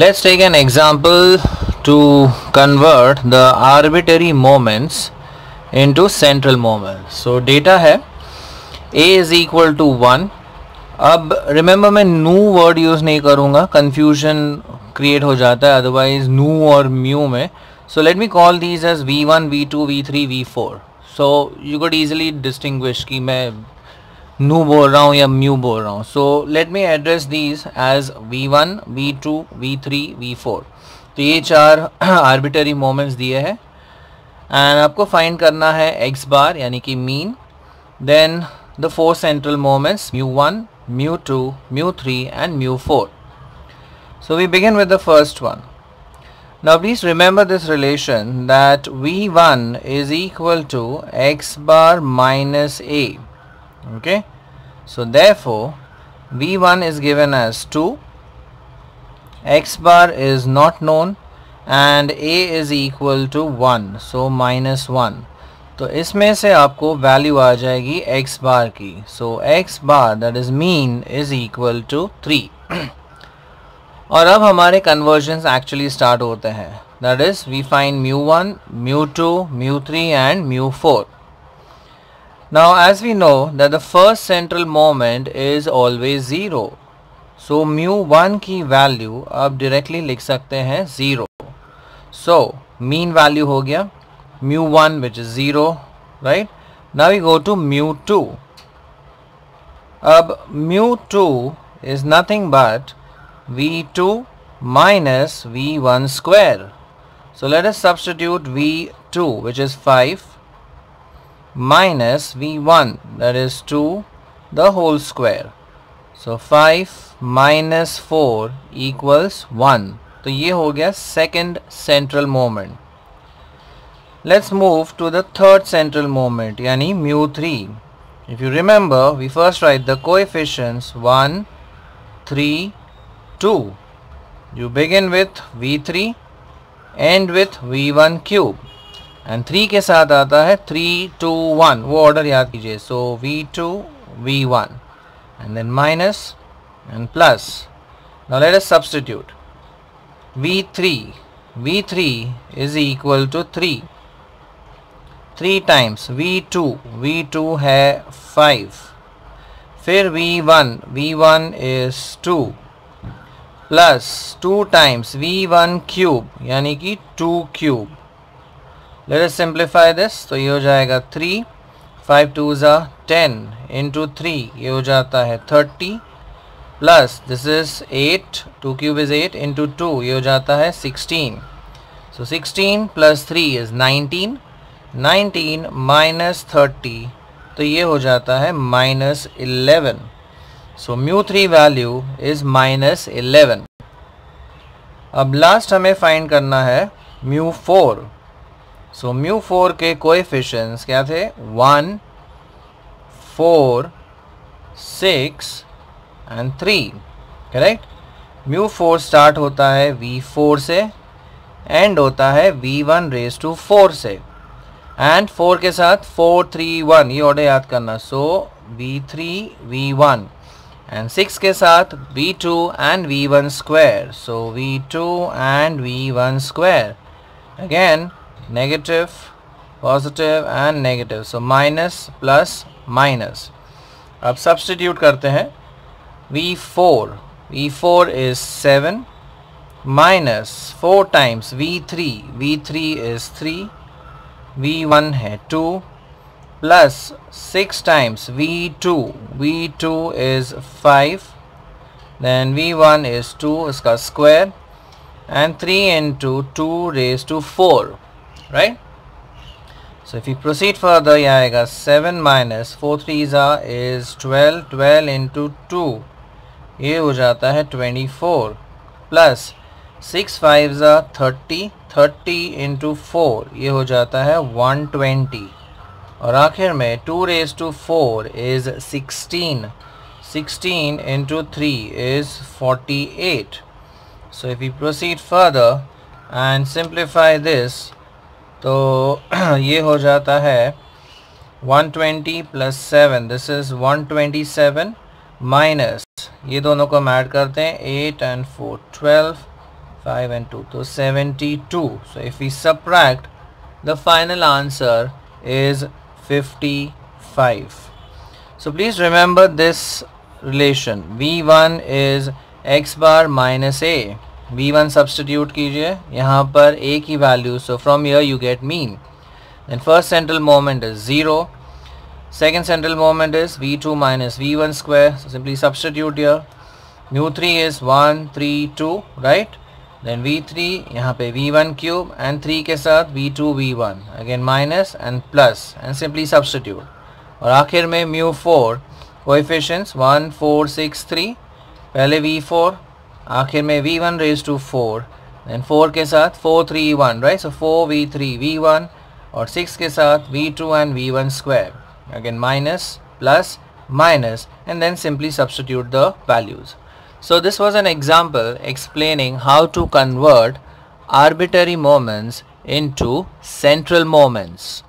Let's take an example to convert the arbitrary moments into central moments. So, data है, a is equal to 1 अब remember मैं नू word use नहीं करूँगा confusion create हो जाता है अदरवाइज़ नू और म्यू में. So let me call these as V one V two V three V four so you good easily distinguish कि मैं नू बोल रहा हूँ या म्यू बोल रहा हूँ so let me address these as V one V two V three V four तो ये चार आर्बिटरी मोमेंट्स दिए हैं। एंड आपको फाइंड करना है एक्स बार यानी कि mean then the four central moments mu one mu two mu three and mu four So, we begin with the first one. Now, please remember this relation that V1 is equal to x bar minus A. Okay. So therefore V1 is given as 2, x bar is not known and A is equal to 1. So minus 1. तो इसमें से आपको value आ जाएगी x bar की so x bar that is mean is equal to 3 और अब हमारे conversion actually start होते हैं that is we find mu one mu two mu three and mu four Now as we know that the first central moment is always zero so mu one की value अब directly लिख सकते हैं zero so mean value हो गया mu one which is zero right now we go to mu two अब mu two is nothing but v2 minus v1 square. So let us substitute v2 which is 5 minus v1 that is 2 the whole square. So 5 minus 4 equals 1. तो ये हो गया second central moment. Let's move to the third central moment यानी mu 3. If you remember we first write the coefficients 1, 3, 2. You begin with V3 end with V1 cube and three के साथ आता है 3 2 1 वो ऑर्डर याद कीजिए. So V2 V1 and then minus and plus now let us substitute V three V three is equal to three three times V two V two है five फिर V one V one is two plus two times V one cube यानी कि two cube let us simplify this तो ये हो जाएगा three five two ज़ा ten into three ये हो जाता है thirty plus this is eight two cube is eight into two ये हो जाता है sixteen so sixteen plus three is nineteen nineteen minus thirty तो ये हो जाता है minus eleven so mu three value is minus eleven अब लास्ट हमें फाइंड करना है mu four so mu four के कोएफिशिएंट्स क्या थे? One four six and three correct mu four start होता है वी फोर से एंड होता है V one raise to four से. एंड फोर के साथ फोर थ्री वन ये ऑर्डर याद करना। So V three V one and six के साथ v2 and v1 square. So v2 and v1 square. Again negative positive and negative so minus plus minus अब substitute करते हैं v4 v4 is 7 minus 4 times v3 v3 is 3 v1 है 2 plus 6 times V2 V2 is 5 then V1 is 2 iska square and 3 into 2 raised to 4 right so if you proceed further ये आएगा 7 minus 4 3s are is 12 12 into 2 ये हो जाता है 24 plus 6 5s are 30 30 into 4 ये हो जाता है 120 और आखिर में two raise to four is sixteen sixteen into three is forty eight so if we proceed further and simplify this तो ये हो जाता है 120 plus seven this is 127 minus ये दोनों को हम ऐड करते हैं 8 and 4 12 5 and 2 so 72 so if we subtract the final answer is 55 so please remember this relation v1 is x bar minus a v1 one substitute कीजिए। यहाँ पर ए की value so from your you get mean then first central moment is zero second central moment is V two minus V one square simply substitute your mu three is one three two right then V three यहाँ पे V one cube and three के साथ v2 v1 V one again minus and plus and simply substitute और आखिर में mu four coefficients one four six three पहले v4 आखिर में v1 raised to 4 then 4 के साथ 4 3 1 right so 4 v3 v1 और 6 के साथ v2 and v1 square again minus plus minus and then simply substitute the values so this was an example explaining how to convert arbitrary moments into central moments